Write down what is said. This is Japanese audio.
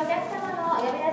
お客様のお呼び出し